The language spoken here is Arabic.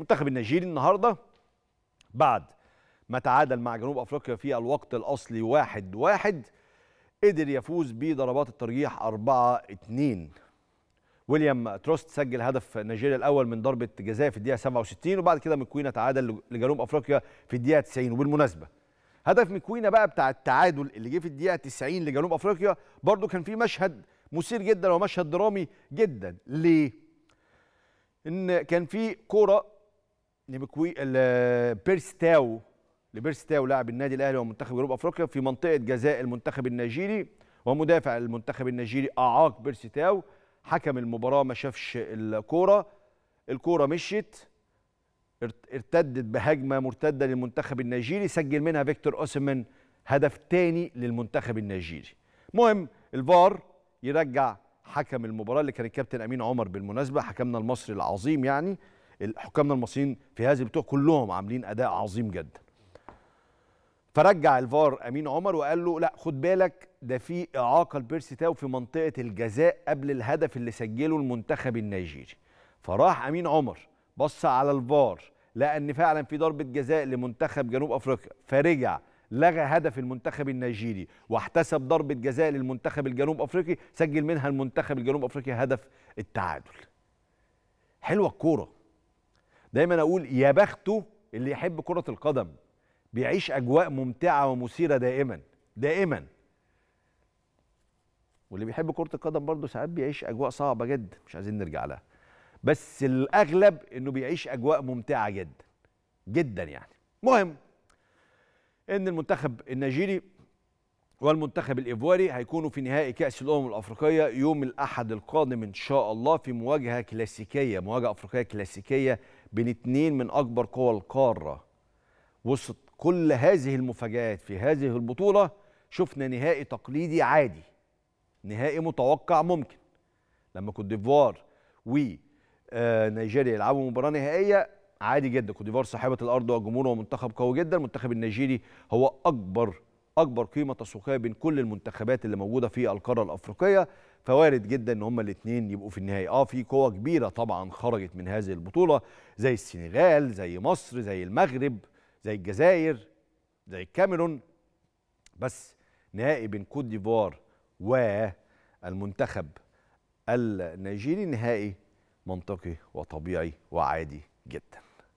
المنتخب النيجيري النهارده بعد ما تعادل مع جنوب أفريقيا في الوقت الأصلي واحد واحد قدر يفوز بضربات الترجيح 4 2 ويليام تروست سجل هدف نيجيريا الأول من ضربة جزاء في الدقيقة 67 وبعد كده مكوينا تعادل لجنوب أفريقيا في الدقيقة 90 وبالمناسبة هدف مكوينا بقى بتاع التعادل اللي جه في الدقيقة 90 لجنوب أفريقيا برده كان فيه مشهد مثير جدا ومشهد درامي جدا. ليه؟ إن كان في كورة لمكوي بيرسي تاو لبيرسي تاو لاعب النادي الأهلي ومنتخب جنوب أفريقيا في منطقة جزاء المنتخب النيجيري ومدافع المنتخب النيجيري أعاق بيرسي تاو. حكم المباراة ما شافش الكورة. الكورة مشيت ارتدت بهجمة مرتدة للمنتخب النيجيري. سجل منها فيكتور اوسمان هدف تاني للمنتخب النيجيري. المهم الفار يرجع حكم المباراة اللي كان الكابتن أمين عمر بالمناسبة حكمنا المصري العظيم يعني. حكامنا المصريين في هذه البطولة كلهم عاملين أداء عظيم جدا. فرجع الفار أمين عمر وقال له لا خد بالك ده في إعاقة لبيرسي تاو في منطقة الجزاء قبل الهدف اللي سجله المنتخب النيجيري. فراح أمين عمر بص على الفار لقى إن فعلا في ضربة جزاء لمنتخب جنوب أفريقيا. فرجع لغى هدف المنتخب النيجيري واحتسب ضربة جزاء للمنتخب الجنوب أفريقي سجل منها المنتخب الجنوب أفريقي هدف التعادل. حلوة الكورة. دايما أقول يا بخته اللي يحب كرة القدم بيعيش أجواء ممتعة ومثيرة دائما دائما. واللي بيحب كرة القدم برضه ساعات بيعيش أجواء صعبة جدا مش عايزين نرجع لها. بس الأغلب إنه بيعيش أجواء ممتعة جدا جدا يعني. مهم إن المنتخب النيجيري والمنتخب الايفواري هيكونوا في نهائي كأس الأمم الأفريقية يوم الأحد القادم إن شاء الله في مواجهة كلاسيكية مواجهة أفريقية كلاسيكية بين اثنين من أكبر قوى القارة. وسط كل هذه المفاجآت في هذه البطولة شفنا نهائي تقليدي عادي نهائي متوقع ممكن. لما كوت ديفوار ونيجيريا يلعبوا مباراة نهائية عادي جدا. كوت ديفوار صاحبة الأرض والجمهور ومنتخب قوي جدا. المنتخب النيجيري هو أكبر أكبر قيمة تسويقية بين كل المنتخبات اللي موجودة في القارة الأفريقية فوارد جدا إن هما الاثنين يبقوا في النهائي. آه في قوة كبيرة طبعا خرجت من هذه البطولة زي السنغال زي مصر زي المغرب زي الجزائر زي الكاميرون. بس نهائي بين كوت ديفوار والمنتخب النيجيري نهائي منطقي وطبيعي وعادي جدا.